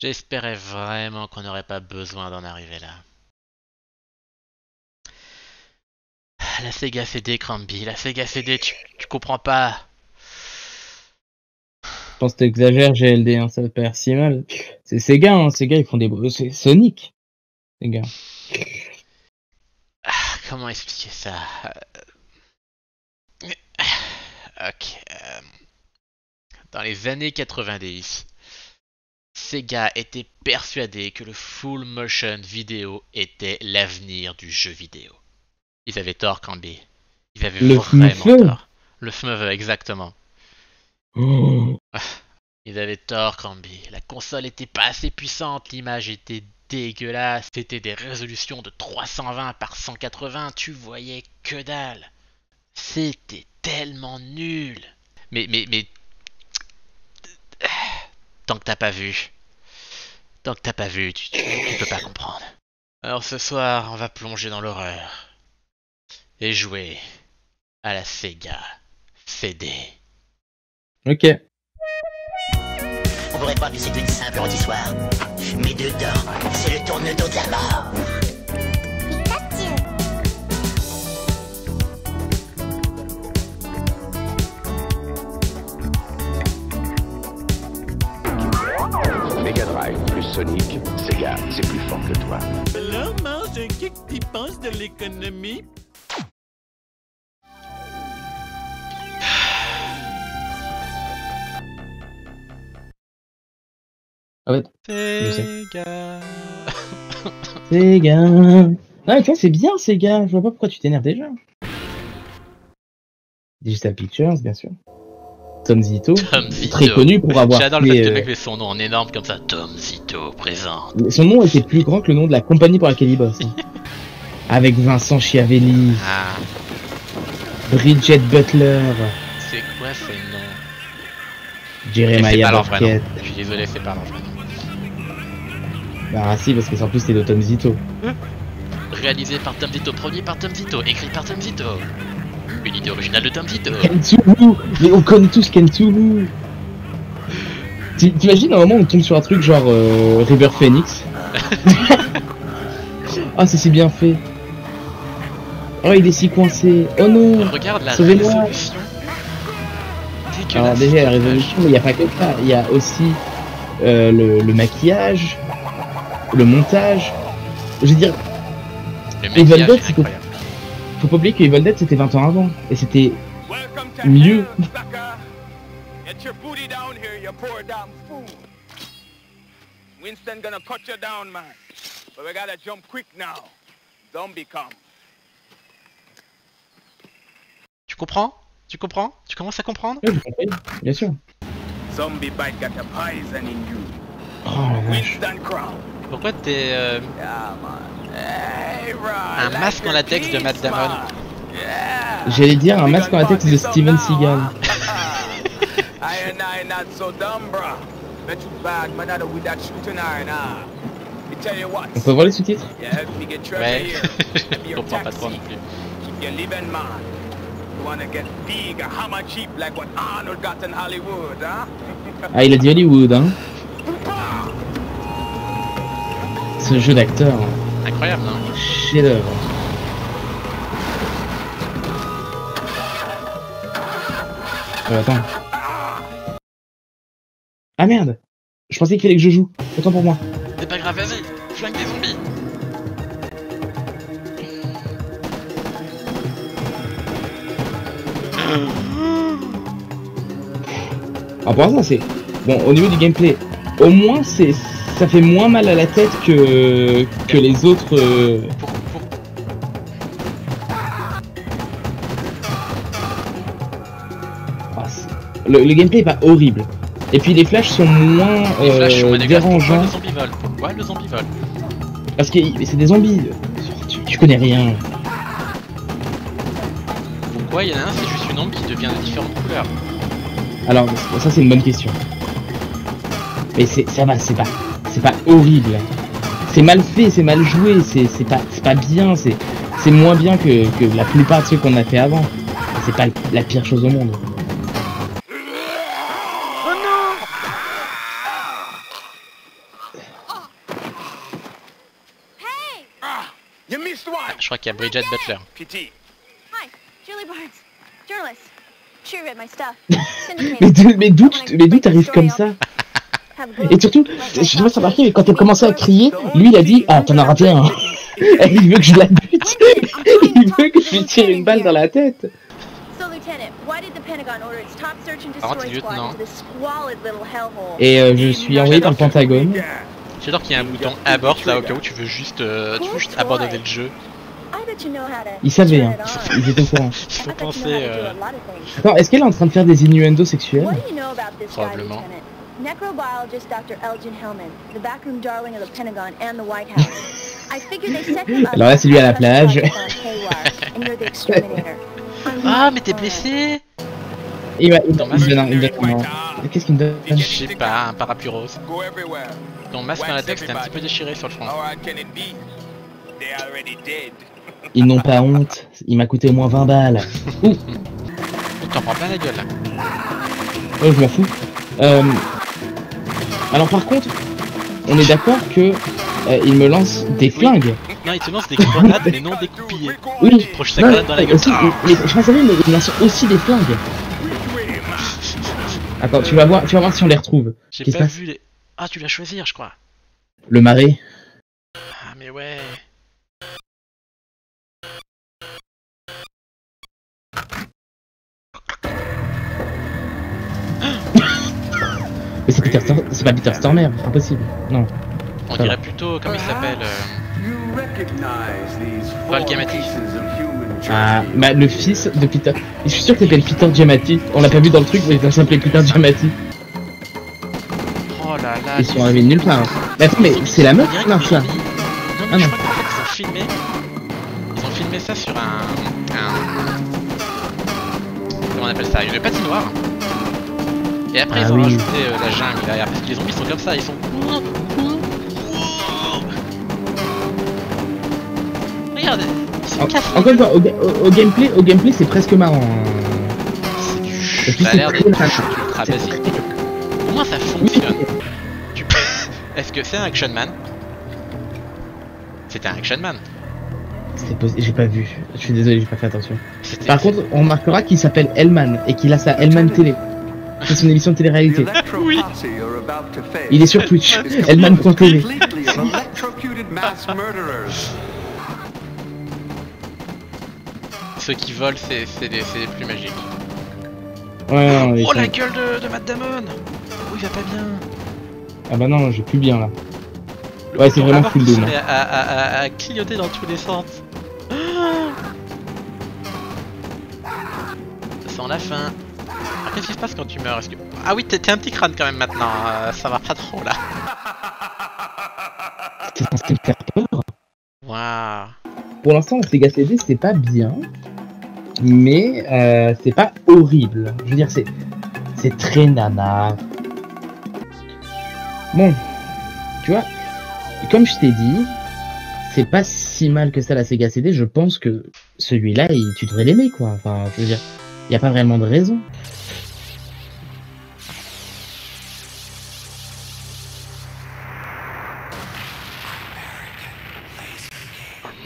J'espérais vraiment qu'on n'aurait pas besoin d'en arriver là. La Sega CD, Cramby, la Sega CD, tu, tu comprends pas. Je pense que t'exagères, GLD, hein, ça pas si mal. C'est Sega, hein, Sega, ils font des... C'est Sonic, Sega. Ah, comment expliquer ça? Euh, Ok. euh, Dans les années 90, Sega était persuadé que le full motion vidéo était l'avenir du jeu vidéo. Ils avaient tort, Cambi. Ils avaient Le vraiment tort. Le FMV, exactement. Oh. Ils avaient tort, Cambi. La console était pas assez puissante, l'image était dégueulasse. C'était des résolutions de 320 par 180, tu voyais que dalle. C'était tellement nul. Mais, mais, mais. Tant que t'as pas vu. Tant que t'as pas vu, tu, tu, tu peux pas comprendre. Alors ce soir, on va plonger dans l'horreur. Et jouer à la Sega CD. Ok. On pourrait croire que c'est une simple rôtissoire. Mais dedans, c'est le tourne-dos de la mort. Sonic, Sega, c'est plus fort que toi. Alors, mange un kick qui pense de l'économie. Ah ouais, Sega. Sega. Ah, tu vois, c'est bien, Sega. Je vois pas pourquoi tu t'énerves déjà. Digital Pictures, bien sûr. Tom Zito. Tom Zito. Très connu pour avoir J'adore le fait, fait que le euh, mec met son nom en énorme comme ça. Tom Zito Son nom était plus grand que le nom de la compagnie pour laquelle il bosse. hein. Avec Vincent Chiavelli, Ah, Bridget Butler, c'est quoi ces noms Et c'est Jeremiah pas leur vrai. Je suis désolé, c'est pas leur vrai nom. Bah si, parce que en plus c'est de Tom Zito. Réalisé par Tom Zito, produit par Tom Zito, écrit par Tom Zito. Une idée originale de Tom Zito. Kentsubu Mais on connaît tous Kentsubu Tu- T'imagines à un moment on tombe sur un truc genre euh, River Phoenix Ah c'est si bien fait Oh il est si coincé Oh non Regarde la Sauvez-moi. résolution. Alors Dégueulasse. déjà la résolution mais il n'y a pas que ça, il y a aussi euh, le, le maquillage, le montage. Je veux dire, Le Evil Dead, faut pas oublier que Evil Dead c'était 20 ans avant et c'était Mieux. Hell, sucker. Get your booty down here, you poor damn fool. Winston gonna cut you down, man. But we gotta jump quick now. Zombie come. Tu comprends? Tu comprends? Tu commences à comprendre? Bien sûr. Zombie bite got a poison in you. Oh la vache. Winston Crown. Pourquoi t'es euh, Yeah. Hey. Un masque en latex de Matt Damon? Yeah. J'allais dire un masque en latex de Steven Seagal. I and I not so dumb, bro. Not too bad, man. I with that shooting iron, ah. Me tell you what. On peut voir les sous-titres? You help me get treasure Ouais. here. Let me Je your comprends pas trop non taxi. plus. Keep your living, man. You wanna get big, a hammer cheap? Like what Arnold got in Hollywood, huh? Ah il a dit Hollywood hein. Ce jeu d'acteur, hein. Incroyable, non? Chef d'œuvre. Euh, attends. Ah merde Je pensais qu'il fallait que je joue. Autant pour moi. C'est pas grave, vas-y Flingue des zombies Ah pour l'instant c'est... Bon au niveau du gameplay, au moins c'est... Ça fait moins mal à la tête que, que les autres... euh, ah, le gameplay est pas horrible. Et puis les flashs sont moins Les flashs sont euh, dégueulasses. Pourquoi dérangeants. Pourquoi le zombie vole Parce que c'est des zombies. Tu, tu connais rien. Pourquoi il y en a un, c'est juste une ombre qui devient de différentes couleurs Alors, ça c'est une bonne question. Mais c'est, ça va, c'est pas, c'est pas horrible. C'est mal fait, c'est mal joué, c'est, pas, c'est pas bien, c'est, moins bien que, que la plupart de ceux qu'on a fait avant. C'est pas la pire chose au monde. crois qu'il y a Bridget Butler. Kitty. Hi, Julie Barnes, journalist. Sure read my stuff. Mais d'où- mais d'où tu- mais d'où t'arrives comme ça Et surtout, je sais pas si remarqué, mais quand elle commençait à crier, lui il a dit Ah, t'en as raté un. Il veut que je la bute. Il veut que je lui tire une balle dans la tête. So, Lieutenant, why did the Pentagon order its top search and Par contre, destroy squad lieutenant. into this squalid little hellhole? Et euh, je suis envoyé dans le Pentagone. J'adore qu'il y a un bouton abort là au cas où tu veux juste, euh, tu veux juste abandonner le jeu. Ils savaient, hein. Ils étaient au courant. Faut penser. euh. Attends, est-ce qu'elle est en train de faire des innuendos sexuels What do you know about this guy, Probablement. Lieutenant? Necrobiologist Dr. Elgin Hellman, the backroom darling of the Pentagon and the White House. I figure they set him up Alors là, c'est lui à la plage. on haywire, and you're the exterminator. I'm Ah, mais t'es blessé Il va, il Dans il donne donne Qu'est-ce qu'il me donne Je sais pas, un parapluie rose. Ton masque en latex était un petit peu déchiré sur le front. Ils n'ont pas honte. Il m'a coûté au moins 20 balles. Tu t'en prends plein la gueule là. Oh, je m'en fous. Euh... Alors par contre, on est d'accord que euh, il me lance des flingues. Non, il te lance des grenades mais non découpillées. Oui. proches sa Non, grenade dans la gueule. aussi, mais, je pas savais, mais il me lance aussi des flingues. Attends, tu vas voir, tu vas voir si on les retrouve. J'ai Qu'est-ce pas qui se vu les. Ah, tu vas choisir, je crois. Le marais. Ah, mais ouais. C'est Peter Stor- c'est pas Peter Stormer, impossible. Non. On dirait plutôt, comment il s'appelle euh, Val Gamati. Ah, bah le fils de Peter. Je suis sûr qu'il s'appelle Peter Giamatti. On l'a pas vu dans le truc, mais il s'appelait Peter Giamatti. Oh là là. Ils sont arrivés de nulle part. Mais attends, mais c'est la meuf qui marche là. Ah je non. crois qu'en fait, ils ont filmé. Ils ont filmé ça sur un. un... Comment on appelle ça? Une patinoire. Et après, Ah ils ont oui. rajouté euh, la jungle derrière. Parce que les zombies sont comme ça, ils sont. Regarde, ils sont En- cassés. Encore une fois, au, ga- au- au gameplay, au gameplay, c'est presque marrant. hein. C'est du ch... Ça a l'air d'être ultra basique. Au moins, ça Oui, fonctionne. Tu Est-ce que c'est un Action Man? C'était un Action Man. J'ai pas vu. Je suis désolé, j'ai pas fait attention. Par contre, on remarquera qu'il s'appelle Hellman et qu'il a sa Hellman Télé. C'est son émission de télé-réalité. Oui. Il est sur Twitch. Hellman.tv. Ceux qui volent, c'est c'est les, c'est les plus magiques. Ouais, non, mais Oh la gueule de, de Matt Damon Oh, il va pas bien Ah bah non, j'ai plus bien là. Le Ouais, c'est vraiment full se doom, À, à, à, à clignoter dans tous les sens. Ah Sans la fin. Alors, Qu'est-ce qui se passe quand tu meurs que... Ah oui, t'es un petit crâne quand même maintenant, euh, ça va pas trop là. C'est censé me faire peur. Waouh Pour l'instant, la Sega CD, c'est pas bien. Mais euh, c'est pas horrible. Je veux dire, c'est c'est très nana. Bon, tu vois, comme je t'ai dit, c'est pas si mal que ça la Sega CD. Je pense que celui-là, il- tu devrais l'aimer, quoi. Enfin, je veux dire, il y a pas vraiment de raison.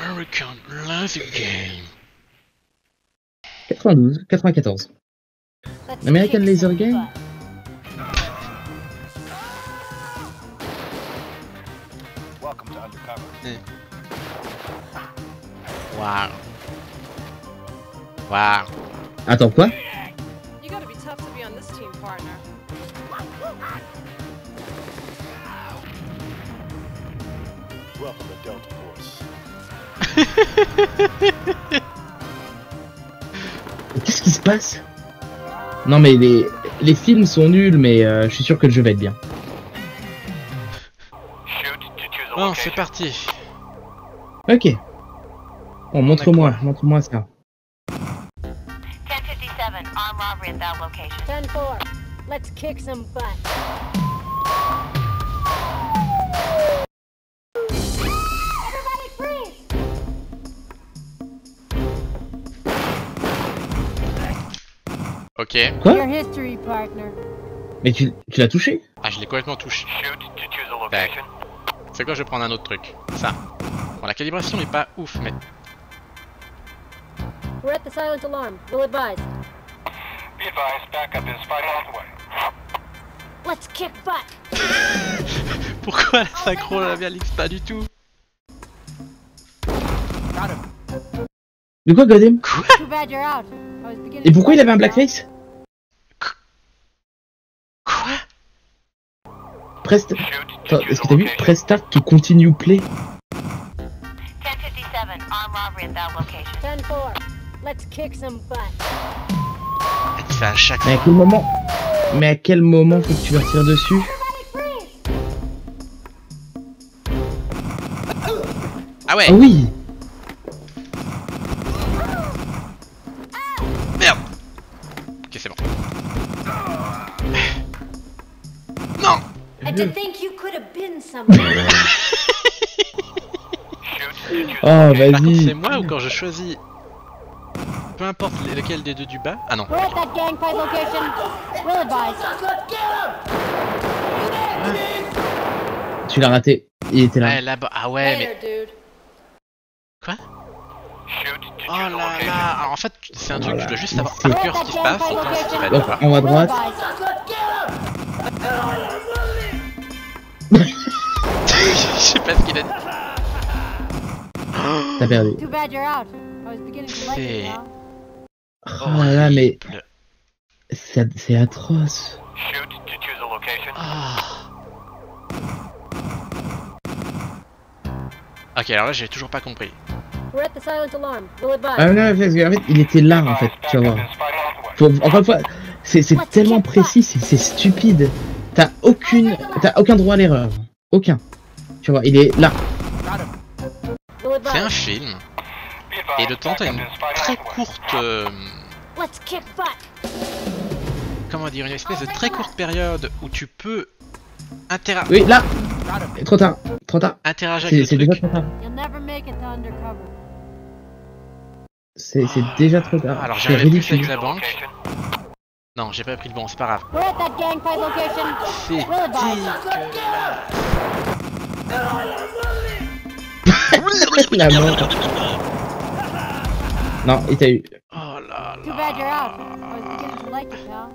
American Laser Game. 92, 94. American Laser Game? Waouh Waouh Attends, quoi. Qu'est-ce qui se passe Non mais les, les films sont nuls, mais euh, je suis sûr que le jeu va être bien. Bon, c'est parti Ok. Bon, montre-moi, montre-moi ça. Armed robbery at that location. 10-4. Let's kick some butt. Everybody freeze! Ok. Quoi? Your history, partner. Mais tu, tu l'as touché? Ah, je l'ai complètement touché. C'est quoi, je vais prendre un autre truc. Ça. Bon, la calibration est pas ouf, mais We're at the silent alarm. We'll advise. Be advised, backup is five miles away. Let's kick butt. Pourquoi la synchro la réalise pas du tout De quoi, Godem Quoi? Et pourquoi il avait un blackface? Quoi? To Est-ce que t'as vu location. Press start to continue play? 1057, armed robbery at that location. 10-4. Let's kick some butt. Tu fais à chaque Mais à quel moment Mais à quel moment faut que tu leur tires dessus Ah ouais. Ah oui. Merde. Ok, c'est bon. Non. Oh contre, c'est vas-y moi ou quand je choisis. Peu importe lequel des deux du bas. Ah non. We're at that gang fight location. We'll advise. Tu l'as raté. Il était là. Ouais, là-bas. Ah ouais, mais. Quoi? Oh là là Alors en fait, c'est un truc, tu dois juste savoir par cœur ce qui se passe Donc, en haut à droite. Je sais pas ce qu'il a dit. T'as perdu. C'est-. Oh là là, mais c'est c'est atroce. Shoot to choose a location. Ah. Ok, alors là, j'ai toujours pas compris. We're at the silent alarm. We'll advise. Ah non, en fait, il était là en fait, tu vas voir. Faut- encore une fois, c'est c'est tellement précis, c'est c'est stupide. T'as aucune, t'as aucun droit à l'erreur, aucun. Tu vois, il est là. C'est un film, et de temps, t'as une très courte. euh, comment dire, une espèce de très courte période où tu peux intera- Oui, là. Trop tard, trop tard. interagir C'est avec c'est le déjà trop tard. C'est déjà trop tard. Alors j'arrive plus avec la banque. Non, j'ai pas pris le bon, c'est pas grave. C'est advise. La mort. Non, il t'a eu. Oh là Too bad you're out. là.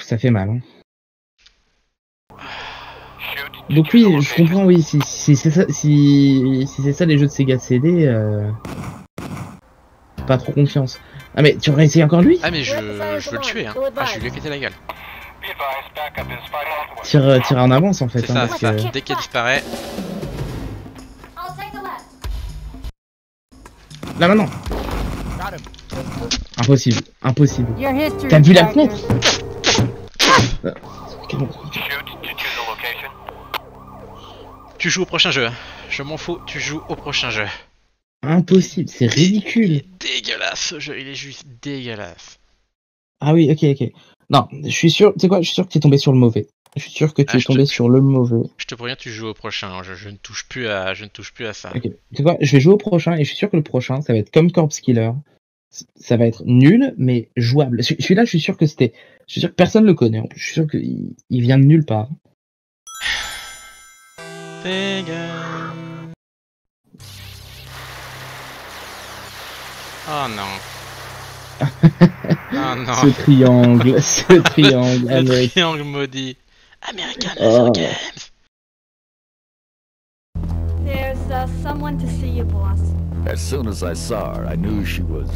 Ça fait mal. Hein. Donc oui, je comprends, oui, si, si c'est ça, si, si c'est ça les jeux de Sega CD, euh... pas trop confiance. Ah mais tu aurais essayé encore lui? Ah mais je, je veux le tuer hein. Ah je vais lui éclater la gueule. Tire, euh, tire en avance en fait. C'est hein, ça, parce c'est ça. que- Dès qu'elle disparaît. Là maintenant. Impossible, impossible. T'as vu la fenêtre. Tu joues au prochain jeu. hein. Je m'en fous, tu joues au prochain jeu. Impossible, c'est Il ridicule. est dégueulasse ce jeu, il est juste dégueulasse. Ah oui, ok, ok. Non, je suis sûr, tu sais quoi, je suis sûr que tu es tombé sur le mauvais. Je suis sûr que tu Ah, es te- tombé sur le mauvais. Je te préviens, tu joues au prochain. Je, je ne touche plus à, je ne touche plus à ça. Ok. Tu sais quoi, je vais jouer au prochain et je suis sûr que le prochain, ça va être comme Corpse Killer. Ça va être nul, mais jouable. Celui- Celui-là, je suis sûr que c'était. Je suis sûr que personne le connaît. En plus, je suis sûr qu'il il vient de nulle part. Oh non. oh non. Ce triangle, ce triangle. Le Américain. triangle maudit. American Oh. Laser Games. There's uh, someone to see you, boss. As soon as I saw her, I knew she was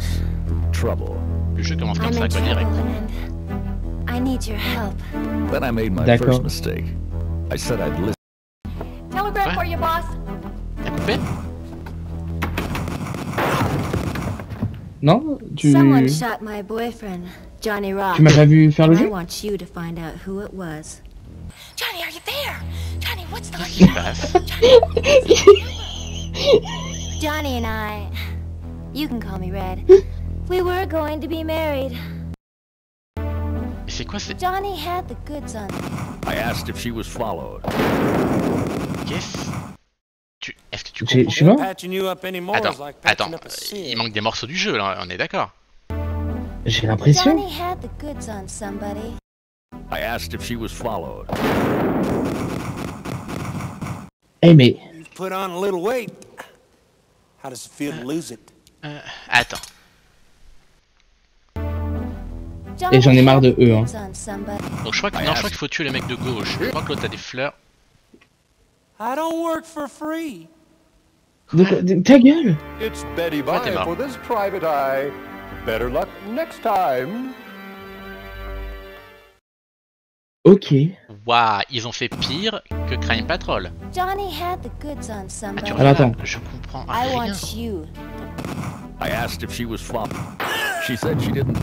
trouble. Le jeu commence comme I'm ça, in quoi, trouble, direct. and I need your help. Then I made my first mistake. I said I'd listen. Telegram What? for you, boss. T'as coupé Non Tu. Someone shot my boyfriend, Johnny Rock. Tu m'as pas vu faire le I want you to find out who it was. Johnny, are you there? Johnny, what's the Qu'est-ce qui se passe Johnny and I, you can call me Red. We were going to be married. Mais c'est quoi c'est Johnny had the goods on me. I asked if she was followed. Qu'est-ce tu... Est-ce que tu J'ai- comprends Je suis mort Patching you up anymore Attends, is like attends. patching up a Il sieve. manque des morceaux du jeu là, on est d'accord. J'ai l'impression. Johnny had the goods on somebody. I asked if she was followed. Eh mais. You've put on a little weight. How does it feel to lose it? Euh, attends. Et j'en ai marre de eux. Hein. Donc je crois qu'il faut tuer les mecs de gauche. Je crois que l'autre a des fleurs. Ta gueule? It's Betty ah, for this Ok. Waouh, ils ont fait pire que Crime Patrol. Johnny had the goods on Ah, tu. Alors, attends. je comprends I rien. want you. I asked if she was flop. She said she didn't.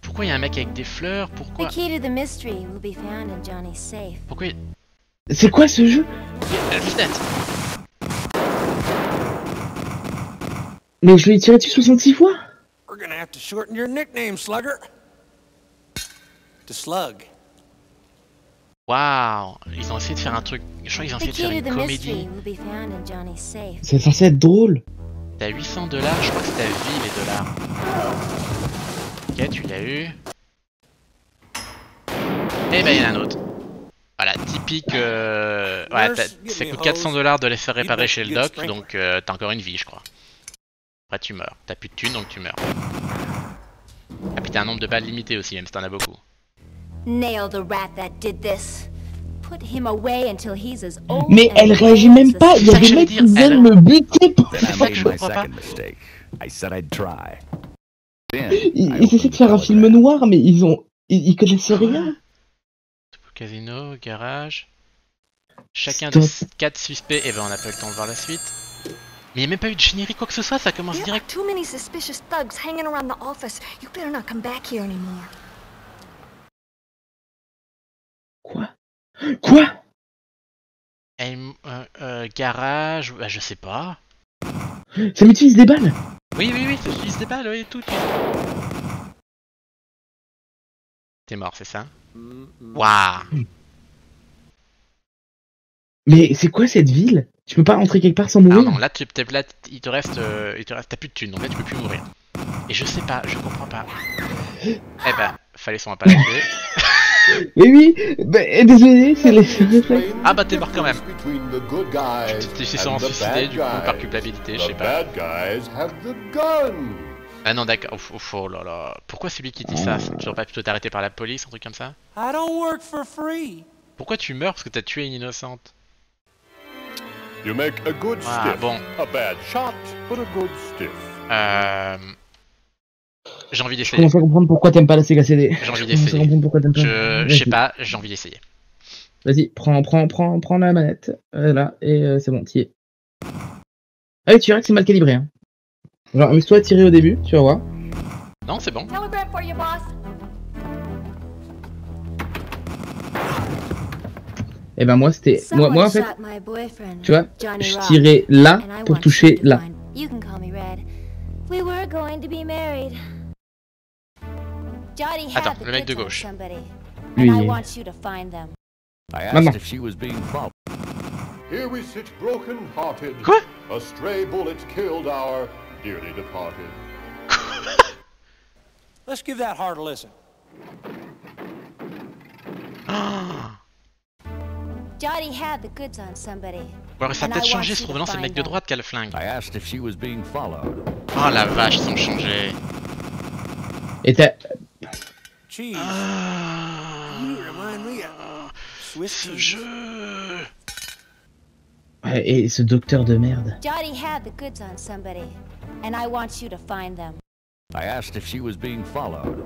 Pourquoi il y a un mec avec des fleurs? The Pourquoi key to the mystery will be found in Johnny's safe. Pourquoi il... C'est quoi ce jeu? Tête. Mais je lui ai tiré dessus 66 fois We're gonna have to shorten your nickname, Slugger. To Slug. Waouh, ils ont essayé de faire un truc. Je crois qu'ils ont essayé de faire une comédie. C'est censé être drôle. T'as 800 dollars, je crois que c'est ta vie les dollars. Ok, tu l'as eu. Et ben il y en a un autre. Voilà, typique. Euh... Ouais, t'as- ça coûte 400 dollars de les faire réparer chez le doc, donc euh, t'as encore une vie, je crois. Après tu meurs. T'as plus de thunes, donc tu meurs. Ah puis t'as un nombre de balles limité aussi, même si t'en as beaucoup. Mais elle réagit même pas, il y a des mecs qui viennent me buter pour Ils, essaient de faire un film noir, mais ils ont... Ils, ils connaissent rien. Casino, garage. Chacun Stop. des 4 suspects, et ben on n'a pas eu le temps de voir la suite. Mais il n'y a même pas eu de générique, quoi que ce soit, ça commence direct. too many suspicious thugs hanging around the office. You better not come back here anymore. Quoi? Quoi? Euh, euh, garage, bah, je sais pas. Ça m'utilise des balles? Oui, oui, oui, ça utilise des balles, oui, tout. T'es mort, c'est ça? Waouh Mais c'est quoi cette ville? Tu peux pas rentrer quelque part sans Ah mourir? Non, là, tu, là, il te reste, euh, il te reste, t'as plus de thunes, donc là tu peux plus mourir. Et je sais pas, je comprends pas. Eh ben, fallait son pas. Mais oui bah, Désolé, c'est les. Ah bah t'es mort quand même. Tu t'es the suicidé bad du coup par culpabilité, je sais pas. bad guys have the gun. Ah non d'accord, oh là là. Pourquoi c'est lui qui dit ça? Tu aurais pas plutôt t'arrêter par la police, un truc comme ça? I don't work for free. Pourquoi tu meurs? Parce que t'as tué une innocente You make a good Ah stiff. bon, A bad shot, but a good stiff. euh... J'ai envie Je d'essayer. commence à comprendre pourquoi t'aimes pas la Sega CD. J'ai envie Je d'essayer. comprendre pourquoi t'aimes pas. Je, je sais Vas-y. pas, j'ai envie d'essayer. Vas-y, prends, prends, prends, prends la manette. Voilà, et euh, c'est bon, t'y es. Ah oui, tu verras que c'est mal calibré. Hein. Genre, amuse-toi à tirer au début, tu vas voir. Non, c'est bon. Telegram for you, boss. Et ben moi, c'était... Moi, moi, en fait, tu vois, je tirais là pour toucher là. Attends, the le mec de goods on gauche. somebody, Lui, and I il est- want you to find them. I asked Maman. if she was being followed. Here we sit broken-hearted. Quoi A stray bullet killed our dearly departed. Let's give that hard a listen. Johnny had the goods on somebody. Ou alors ça a And peut-être I want changé, you ce to provenant c'est le mec find de them. droite qui a le flingue. I asked if she was being followed. Oh la vache, ils ont changé. Et t'as... Cheese. Ah, You remind me of Swiss ce cheese. jeu. Ouais, Et ce docteur de merde. Johnny had the goods on somebody, and I want you to find them. I asked if she was being followed.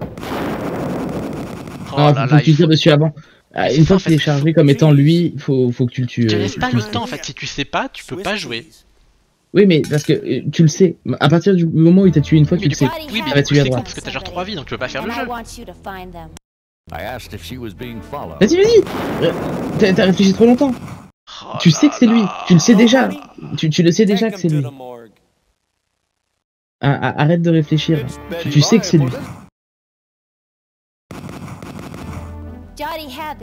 Oh ah, là faut, là, que tu faut... dessus avant. Ah, une fois que tu es en fait, chargé comme étant lui, il faut, faut que tu le tues. Tu euh, laisses pas le temps en fait, si tu sais pas, tu peux Swiss pas jouer. Oui, mais parce que euh, tu le sais. À partir du moment où il t'a tué une fois, tu le sais. oui, mais Ah bah, tu viens goods droit. on parce que t'as genre somebody, 3 vies donc tu peux pas faire le jeu. Vas-y, vas-y Euh, T'as réfléchi trop longtemps. Oh tu sais que c'est lui. Tu le sais déjà. Tu, tu le sais déjà que c'est lui. Ah, ah, arrête de réfléchir. Tu, sais que c'est lui. had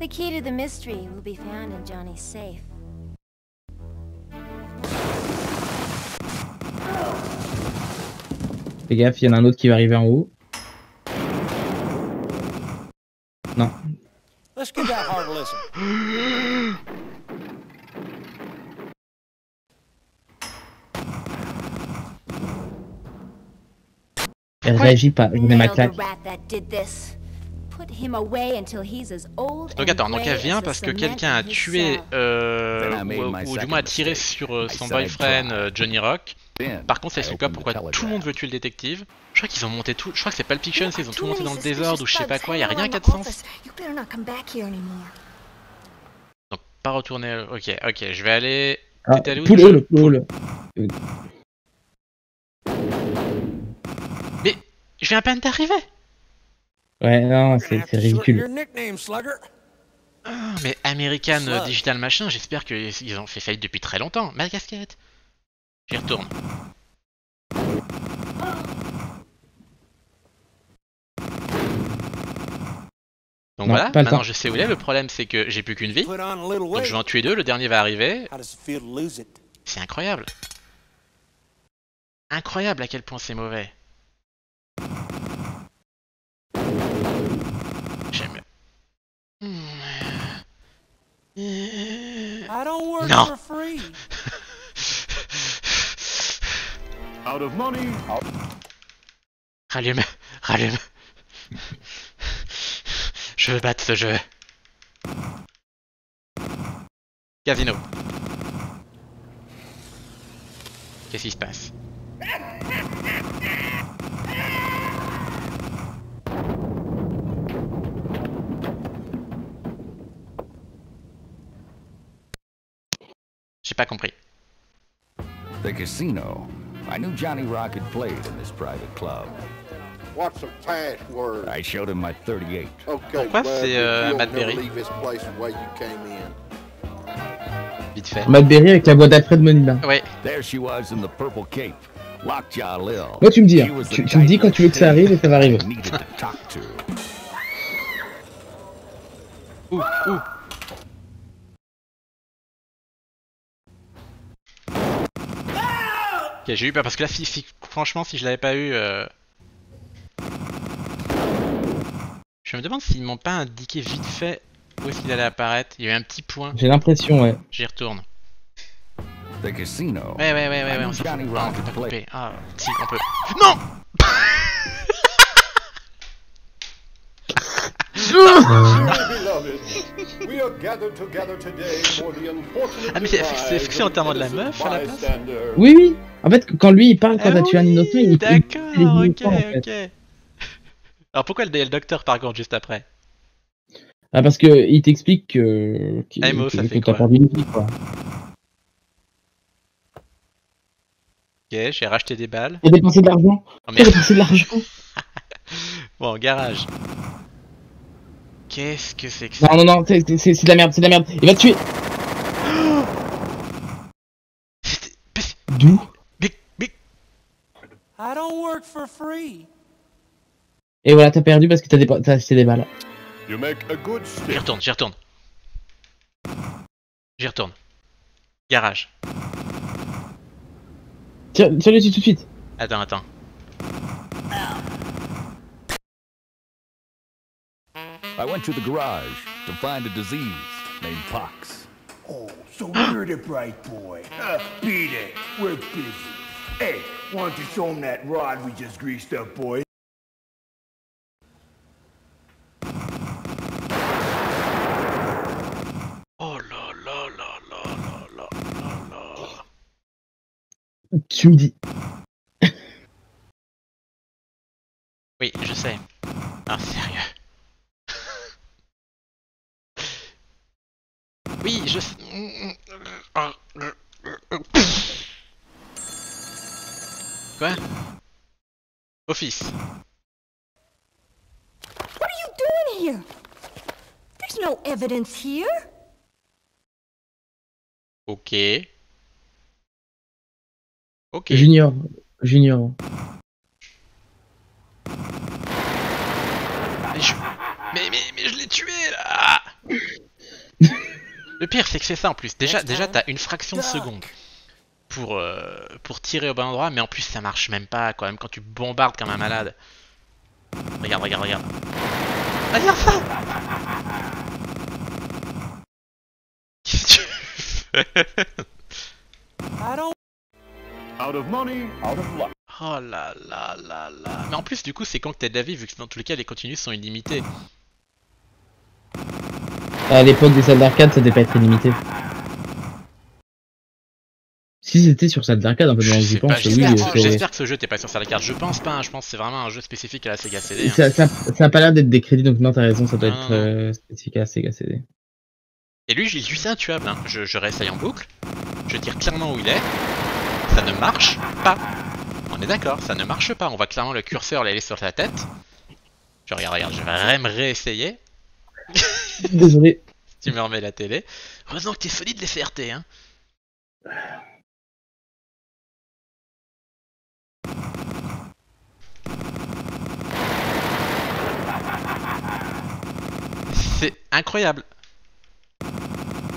The key to the mystery will be found in Johnny's safe. Fais gaffe, il y en a un autre qui va arriver en haut. Non. Let's give that hard listen. Elle réagit pas, je mets ma claque. Donc attends, donc elle vient parce que quelqu'un a tué, euh, Then I made ou, du moins a tiré sur euh, I son boyfriend euh, Johnny Rock. Then, Par contre, ça I explique pas pourquoi tout le monde veut tuer le détective. Je crois qu'ils ont monté tout. Je crois que c'est Pulp Fiction, ils ont tout monté dans le désordre ou je sais pas quoi. Y a rien around qui a the de sens. office. You better not come back here anymore. Donc pas retourner. Ok, ok, je vais aller. Ah, T'es allé où. Mais je viens à peine d'arriver. Ouais, non, c'est ridicule. Ah, mais American Slug. Digital Machin, j'espère qu'ils ont fait faillite depuis très longtemps. Ma casquette. J'y retourne. Donc Non, voilà, maintenant temps. je sais où il est. Le problème c'est que j'ai plus qu'une vie. Donc je vais en tuer deux, le dernier va arriver. C'est incroyable. Incroyable à quel point c'est mauvais. J'aime. I don't work No. for free. Out of money. Rallume, rallume. Je veux battre ce jeu. Casino. Qu'est-ce qui se passe? J'ai pas compris. The casino. I knew Johnny Rock had played in this private club. What's the password? I showed him my 38. Okay, Pourquoi well, c'est, euh, Matt Berry? leave this place the way you came in. Vite fait. Matt Berry avec la voix d'Alfred Molina. Ouais, There she was in the purple cape. Lockjaw Lil. Moi, tu me dis, hein. Tu, tu me dis quand tu veux que ça arrive et ça va arriver. Ouh, ouh. Ok, j'ai eu peur parce que là, si, si- franchement, si je l'avais pas eu. euh, Je me demande s'ils m'ont pas indiqué vite fait où est-ce qu'il allait apparaître. Il y a eu un petit point. J'ai l'impression, ouais. J'y retourne. The casino. Ouais, ouais, ouais, ouais, ouais, on s'en fout. Johnny Ah, on peut pas couper. Ah, si, on peut. Non Beloved, we are gathered together today for the unfortunate Ah, mais c'est- c'est- c'est enterrement de la meuf à la place Oui, oui. En fait, quand lui il parle, quand Ah t'as tué un oui, innocent, il D'accord, ok, en fait. ok. Alors pourquoi le, le docteur par contre juste après? Ah, parce que il t'explique que, que, Ah, Mo, que- ça que fait quoi? perdu une vie, quoi. Ok, j'ai racheté des balles. T'as dépensé de l'argent. Oh merde. dépensé de l'argent. Bon, garage. Qu'est-ce que c'est que ça Non, non, non, c'est de la merde, c'est de la merde. Il va te tuer. D'où? Mais, mais- I don't work for free. Et voilà, t'as perdu parce que t'as acheté des balles. J'y retourne, j'y retourne. J'y retourne. Garage. Tire, tire-le dessus tout de suite. Attends, attends. I went to the garage to find a disease named pox. Oh, so you're the bright boy. Uh, beat it. We're busy. Hey, why don't you show him that rod we just greased up, boy? la me dis je. Quoi? Office. What are you doing here? There's no evidence here. Ok. Ok. Junior. Junior. Mais je, mais, mais, mais je l'ai tué là Le pire c'est que c'est ça en plus. Déjà, déjà t'as une fraction de seconde pour, euh, pour tirer au bon endroit, mais en plus ça marche même pas quoi, même quand tu bombardes comme un malade. Regarde, regarde, regarde. Regarde ça Qu'est-ce que tu fais? I don't. Out of money. Out of luck. Oh là là là là. Mais en plus, du coup, c'est quand que t'as de la vie, vu que dans tous les cas, les continues sont illimités. À l'époque des salles d'arcade, ça devait pas être illimité. Si c'était sur salle d'arcade, un peu j'y Bah, pense, oui. J'espère que ce jeu t'es pas sur sa carte. Je pense pas, hein, je pense que c'est vraiment un jeu spécifique à la Sega CD. hein. Ça, ça, ça a pas l'air d'être des crédits, donc non, t'as raison, ça doit être euh, spécifique à Sega CD. Et lui, lui c'est intuable. Hein. Je, je réessaye en boucle. Je tire clairement où il est. Ça ne marche pas. On est d'accord, ça ne marche pas. On voit clairement le curseur aller sur sa tête. Je regarde, regarde, je vais même réessayer. Désolé. Tu me remets la télé. Heureusement que t'es solide les CRT, hein. C'est incroyable.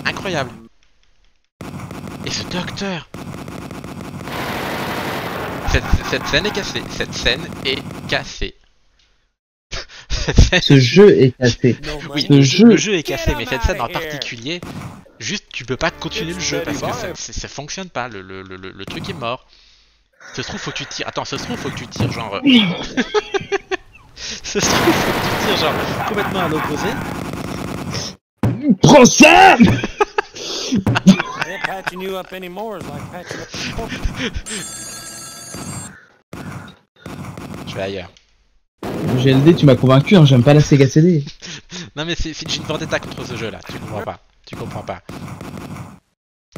Incroyable. Et ce docteur. Cette, cette scène est cassée. Cette scène est cassée. Ce jeu est cassé. oui, Ce le, jeu- le jeu est cassé, mais cette scène en particulier, juste tu peux pas continuer le jeu parce que ça, ça, ça fonctionne pas, le, le, le, le truc est mort. Ça se trouve, faut que tu tires. Attends, ça se trouve, faut que tu tires genre. euh, ça se trouve, faut que tu tires genre complètement à l'opposé. Prends ça Ain't patching you up anymore is like patching up Je vais ailleurs. GLD, tu m'as convaincu, hein, j'aime pas la Sega CD. Non, mais c'est une vendetta contre ce jeu là, tu comprends pas. Tu comprends pas.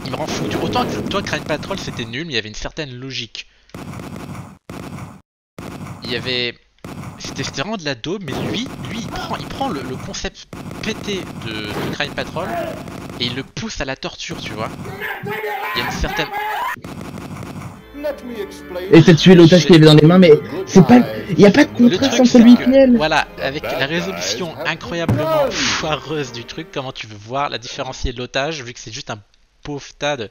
Il me rend fou. Autant que toi, Crime Patrol c'était nul, mais il y avait une certaine logique. Il y avait. C'était vraiment de la daube, mais lui, lui il prend, il prend le, concept pété de, de Crime Patrol et il le pousse à la torture, tu vois. Il y a une certaine. Et t'as tué l'otage qu'il avait dans les mains, mais c'est pas. Y a pas de Le contraste entre c'est lui et Pinel. voilà, avec la résolution incroyablement foireuse du truc, comment tu veux voir la différencier de l'otage, vu que c'est juste un pauvre tas de.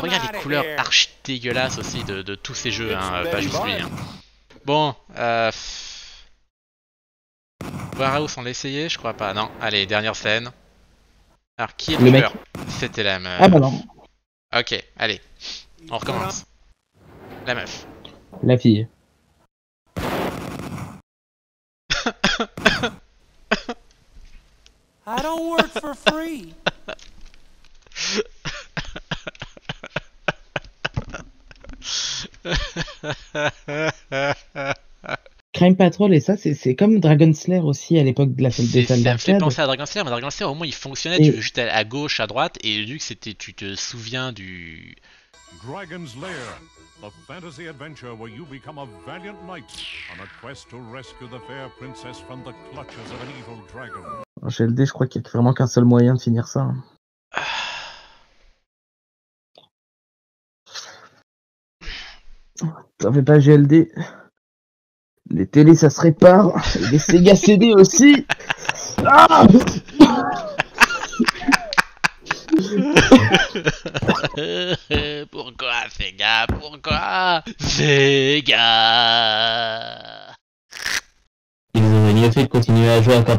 Regarde les couleurs archi dégueulasses aussi de, de tous ces jeux, hein, pas juste lui. hein. Bon, euh. pff. Warehouse, on l'a essayé Je crois pas, non. Allez, dernière scène. Alors, qui est le, Le mec. tueur C'était la meuf. Ah bah non, Ok, allez, on recommence. La meuf. la fille. I don't work for free. Crime Patrol et ça, c'est c'est comme Dragon Slayer aussi à l'époque de la salle des ça me fait penser à Dragon Slayer, mais Dragon Slayer au moins il fonctionnait, Et- tu juste à gauche, à droite, et vu que c'était, tu te souviens du... Dragon's Lair, the fantasy adventure where you become a valiant knight on a quest to rescue the fair princess from the clutches of an evil dragon. GLD, je crois qu'il y a vraiment qu'un seul moyen de finir ça. hein. T'en fais pas GLD. Les télés, ça se répare. Les Sega CD aussi. Ah pourquoi Sega? Pourquoi Sega? Ils auraient mieux fait de continuer à jouer à Corps.